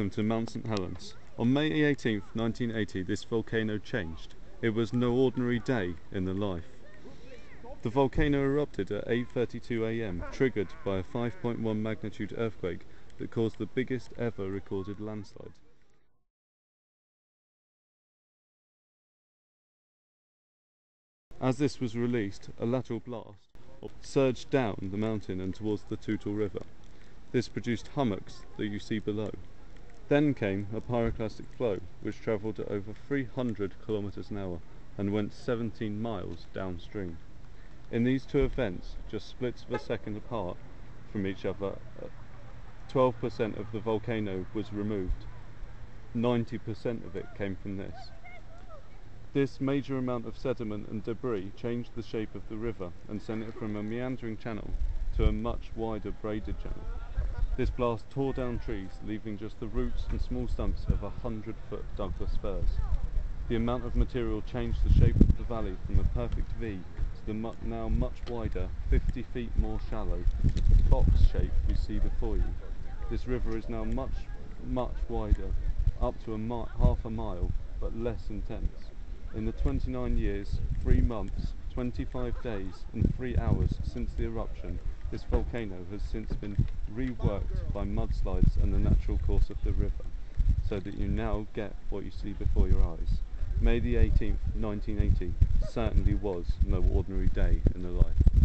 Welcome to Mount St Helens. On May 18, 1980, this volcano changed. It was no ordinary day in the life. The volcano erupted at 8.32 am, triggered by a 5.1 magnitude earthquake that caused the biggest ever recorded landslide. As this was released, a lateral blast surged down the mountain and towards the Toutle River. This produced hummocks that you see below. Then came a pyroclastic flow which travelled at over 300 kilometers an hour and went 17 miles downstream. In these two events, just splits of a second apart from each other, uh, 12% of the volcano was removed. 90% of it came from this. This major amount of sediment and debris changed the shape of the river and sent it from a meandering channel to a much wider braided channel. This blast tore down trees, leaving just the roots and small stumps of a hundred foot Douglas firs. The amount of material changed the shape of the valley from the perfect V to the mu now much wider, 50 feet more shallow, box shape you see before you. This river is now much, much wider, up to a half a mile, but less intense. In the 29 years, 3 months, 25 days and 3 hours since the eruption, this volcano has since been reworked by mudslides and the natural course of the river, so that you now get what you see before your eyes. May the 18th, 1980 certainly was no ordinary day in the life.